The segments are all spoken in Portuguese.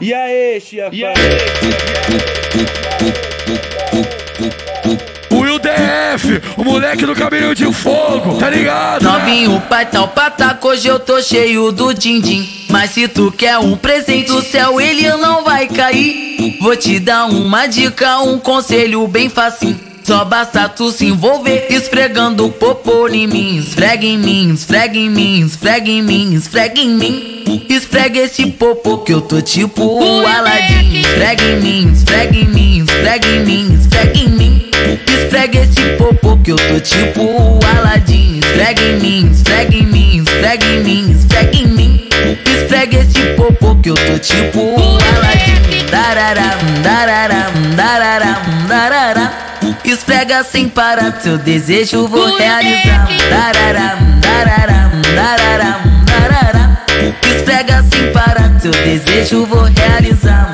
E aí, chia E aí? Will DF, o moleque do caminho de fogo, tá ligado? Novinho, pai tal pataco, hoje eu tô cheio do din-din. Mas se tu quer um presente do céu, ele não vai cair. Vou te dar uma dica, um conselho bem facinho. Só basta tu se envolver esfregando o popô em mim. Esfrega em mim, esfrega em mim, esfrega em mim, esfrega em mim. Esfrega esse popô que eu tô tipo o Aladim. Esfrega em mim, esfrega em mim, esfrega em mim, esfrega em mim. Esfrega esse popô que eu tô tipo o Aladim. Esfrega em mim, esfrega em mim, esfrega em mim, esfrega em mim. Esfrega esse popô que eu tô tipo o Aladim. Dararam, dararam, dararam, dararam. Esfrega sem parar, seu desejo vou realizar. Dararam, dararam, dararam. Desejo vou realizar.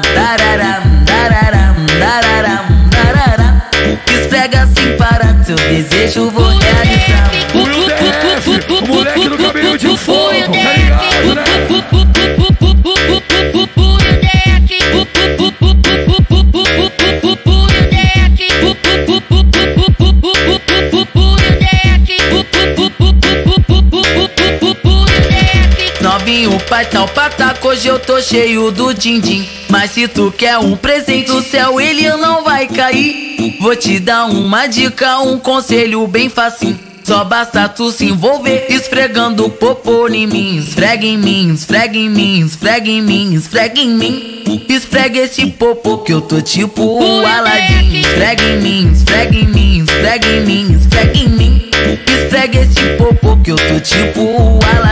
Pai tal pataco, hoje eu tô cheio do din-din. Mas se tu quer um presente do céu, ele não vai cair. Vou te dar uma dica, um conselho bem facinho. Só basta tu se envolver esfregando o popô em mim. Esfrega em mim, esfrega em mim, esfrega em mim, esfrega em mim. Esfrega esse popô que eu tô tipo o Aladim. Esfrega em mim, esfrega em mim, esfrega em mim, esfrega em mim. Esfrega esse popô que eu tô tipo o Aladim.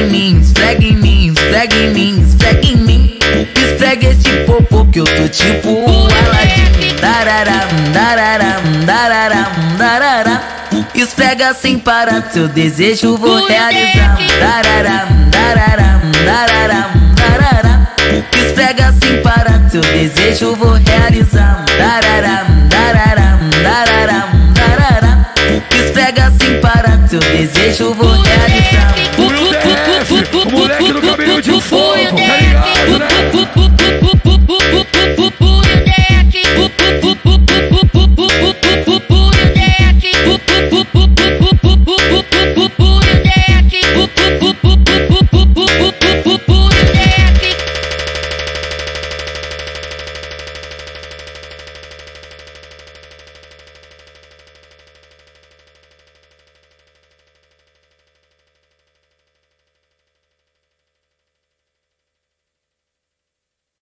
Em mim, esfrega em mim, esfrega em mim, esfrega em mim. Esfrega esse popô que eu tô tipo o Aladim. Dararam, dararam, dararam, dararam. Esfrega sem parar, seu desejo vou realizar. Dararam, dararam, dararam, dararam. Esfrega sem parar, seu desejo vou realizar. Dararam, dararam, dararam, dararam. Esfrega sem parar, seu desejo vou